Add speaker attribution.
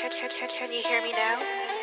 Speaker 1: can, can, can, can you hear me now?